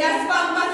Las pampas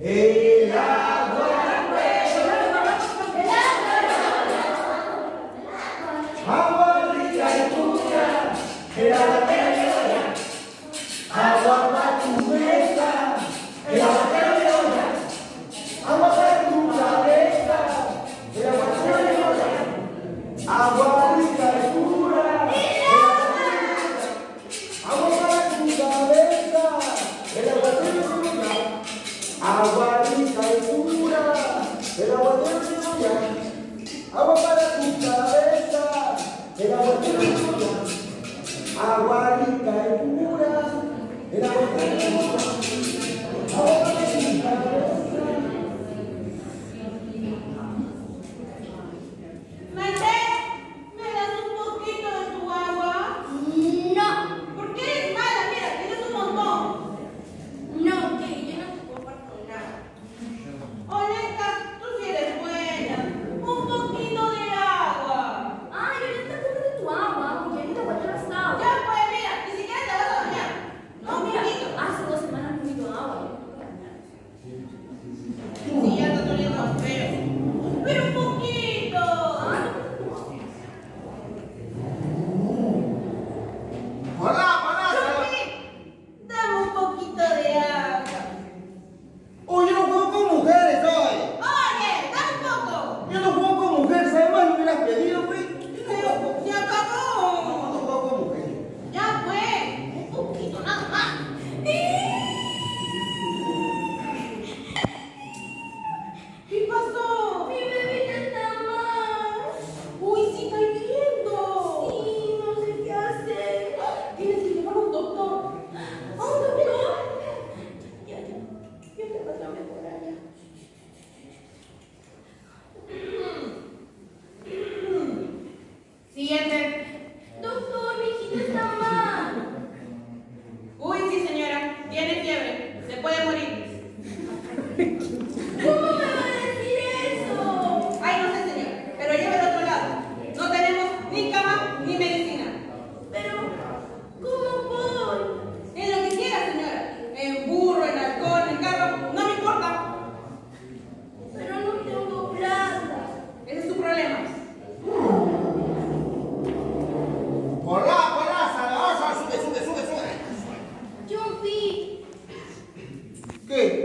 Ei! quê?